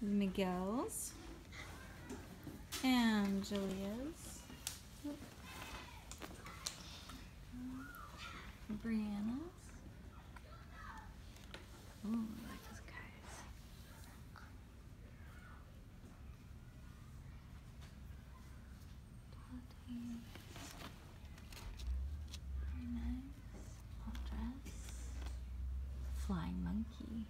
Miguel's. And Julia's. Brianna's. Ooh, I like those guys. Very nice. All dress. Flying monkey.